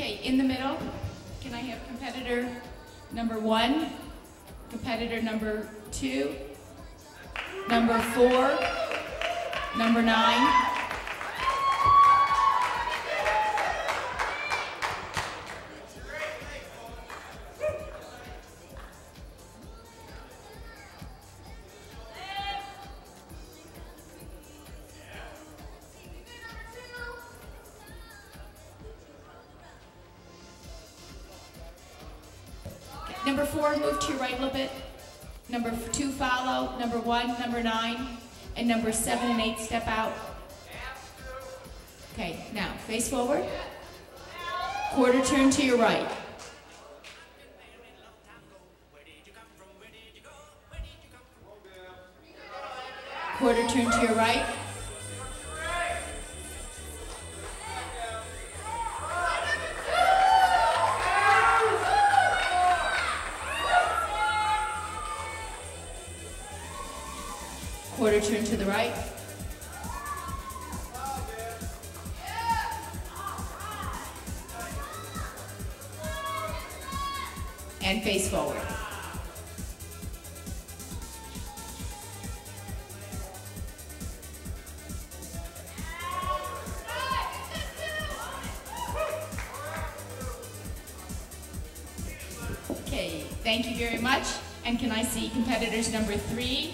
Okay, in the middle, can I have competitor number one, competitor number two, number four, number nine, Number four, move to your right a little bit. Number two, follow. Number one, number nine. And number seven and eight, step out. Okay, now, face forward. Quarter turn to your right. Quarter turn to your right. Quarter turn to the right. And face forward. Okay, thank you very much. And can I see competitors number three,